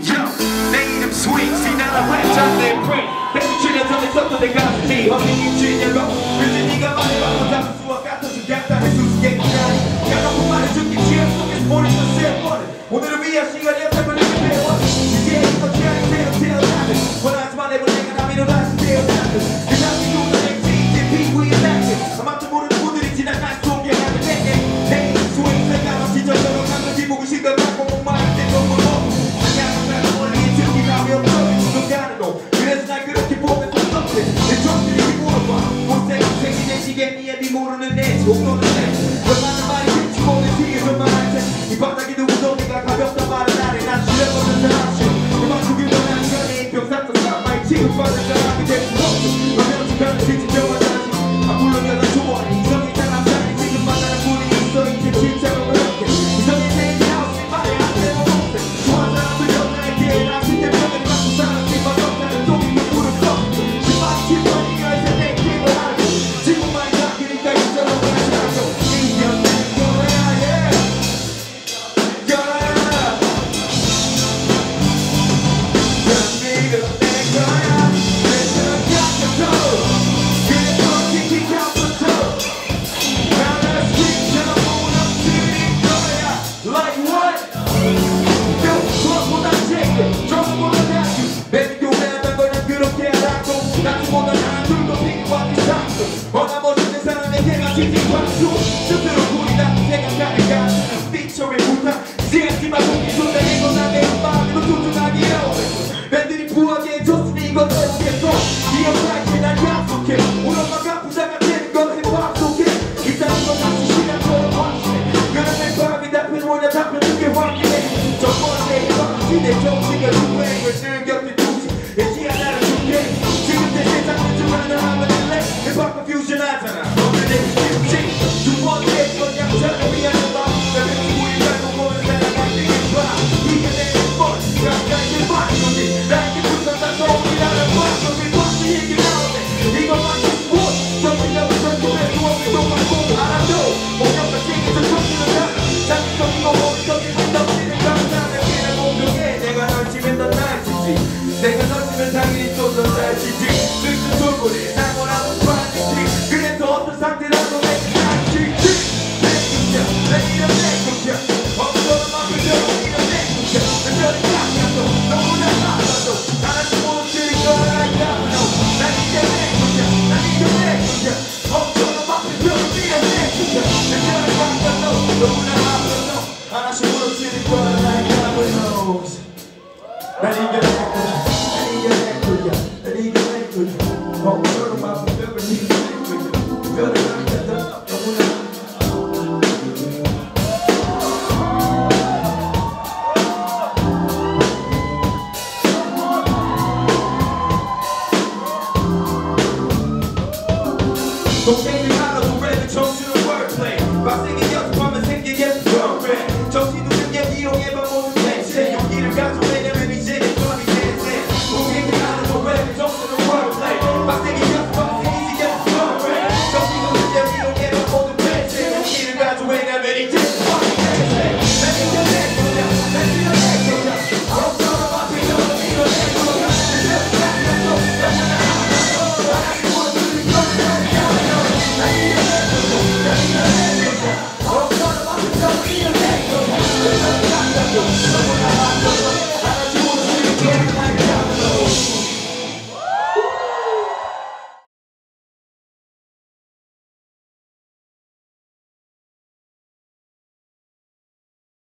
Yo, they them sweet, see now the wet time they pray. They be treated until they suck what they got to see. How can you treat them wrong? Really, nigga, my life, I'm down to a gata, so gata, Jesus, get down. Cada um para de que tinha, só que escolhe, você é foda. O meu dia, siga, leva. Google 점수 스스로 우리가 생각하는 가수는 피처링 부탁 지금지만 공기 존재해 건나 내 마음에도 존중하기로 밴들이 부하게 줬으니 이건 Ready, get up. have any tips.